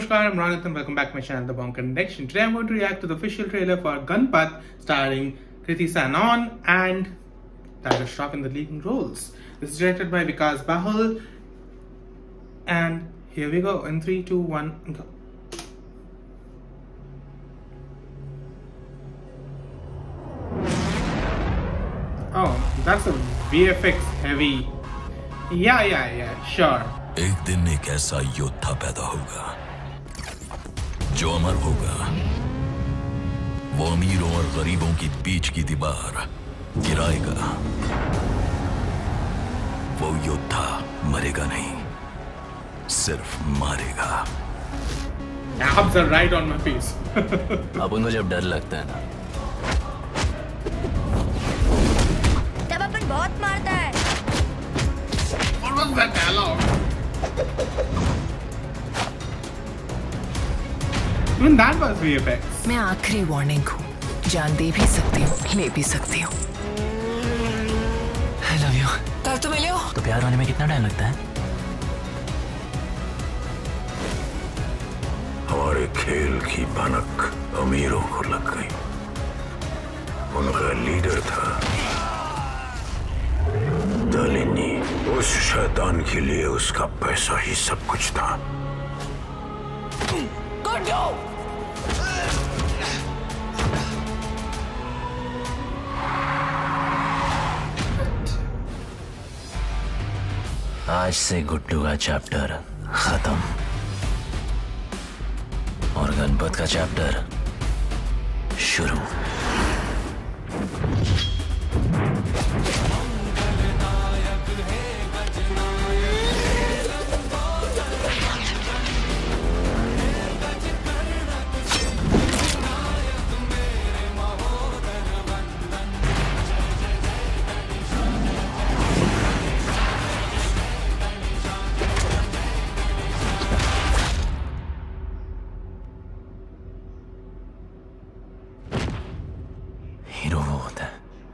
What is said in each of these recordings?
Namaskar, I'm Ranit and welcome back to my channel The Bong Connection. Today I'm going to react to the official trailer for Ganapath starring Kriti Sanon and Tiger Shroff in the leading roles. This is directed by Vikas Bahl and here we go in 3, 2, 1, go. Oh, that's a VFX heavy. Yeah, yeah, yeah, sure. एक दिन एक ऐसा योद्धा पैदा होगा जो अमर होगा वो अमीरों और गरीबों की बीच की दीवार गिराएगा वो योद्धा मरेगा नहीं सिर्फ़ मारेगा Abs are right on my face. अब उनको जब डर लगता है ना तब अपन बहुत मारता है what was that dialogue? Even that was VFX. मैं आखिरी वार्निंग हूँ। जान दे भी सकती हूँ ले भी सकती हूँ। आई लव यू कल तो मिले हो। तो प्यार होने में कितना टाइम लगता है? हमारे खेल की भनक अमीरों को लग गई। उनका लीडर था। दालिनी उस शैतान के लिए उसका पैसा ही सब कुछ था। आज से गुड्डू का चैप्टर खत्म। और गणपत का चैप्टर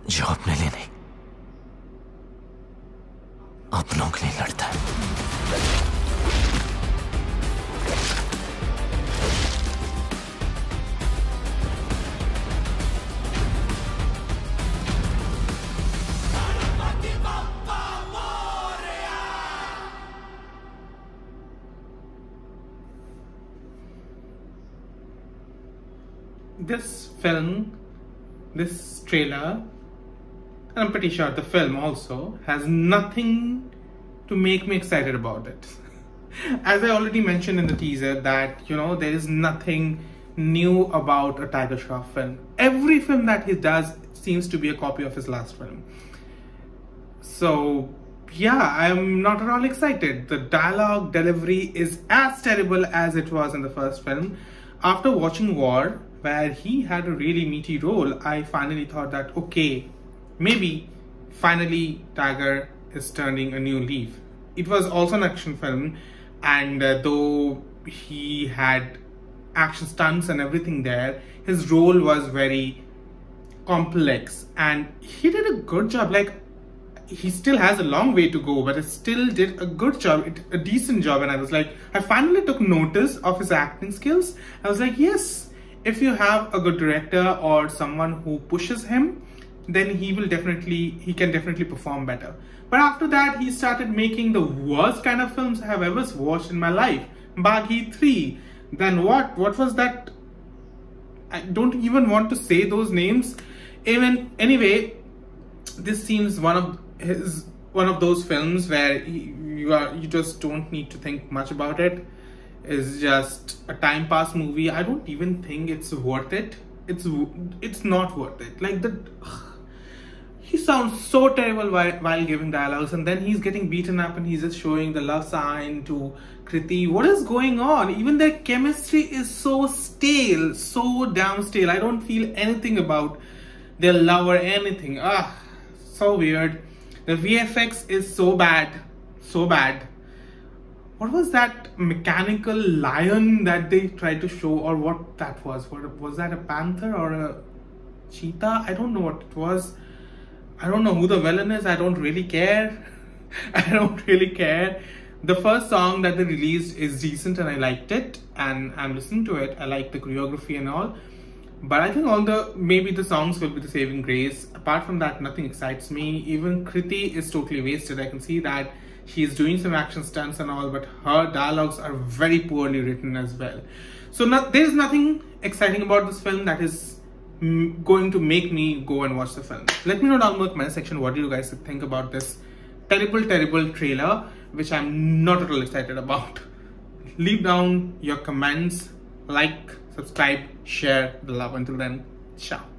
जो अपने लिए नहीं अपनों के लिए लड़ता है This film, this trailer, and I'm pretty sure the film also, has nothing to make me excited about it. As I already mentioned in the teaser, that you know, there is nothing new about a Tiger Shroff film. Every film that he does seems to be a copy of his last film. So, yeah, I'm not at all excited. The dialogue delivery is as terrible as it was in the first film. After watching War, where he had a really meaty role, I finally thought that okay, maybe finally Tiger is turning a new leaf. It was also an action film, and uh, though he had action stunts and everything there, his role was very complex and he did a good job. Like, he still has a long way to go, but he still did a good job, it- a decent job. And I was like, I finally took notice of his acting skills. I was like, yes, if you have a good director or someone who pushes him, then he will definitely, he can definitely perform better. But after that, he started making the worst kind of films I have ever watched in my life. Baaghi 3. Then what? What was that I don't even want to say those names. Even anyway, this seems one of his one of those films where he, you are you just don't need to think much about it. It's just a time pass movie. I don't even think it's worth it. It's it's not worth it. Like the he sounds so terrible while, while giving dialogues and then he's getting beaten up and he's just showing the love sign to Kriti. What is going on? Even their chemistry is so stale, so damn stale. I don't feel anything about their love or anything. Ah, so weird. The VFX is so bad, so bad. What was that mechanical lion that they tried to show, or what that was? What was that? A panther or a cheetah? I don't know what it was. I don't know who the villain is. I don't really care. I don't really care. the first song that they released is decent and I liked it and I'm listening to it. I like the choreography and all. But I think all the maybe the songs will be the saving grace. Apart from that, nothing excites me. Even Kriti is totally wasted. I can see that she is doing some action stunts and all, but her dialogues are very poorly written as well. So not, there's nothing exciting about this film that is going to make me go and watch the film. Let me know down in the comment section what do you guys think about this terrible, terrible trailer, which I'm not at all excited about. Leave down your comments, like, subscribe, share the love. Until then, ciao.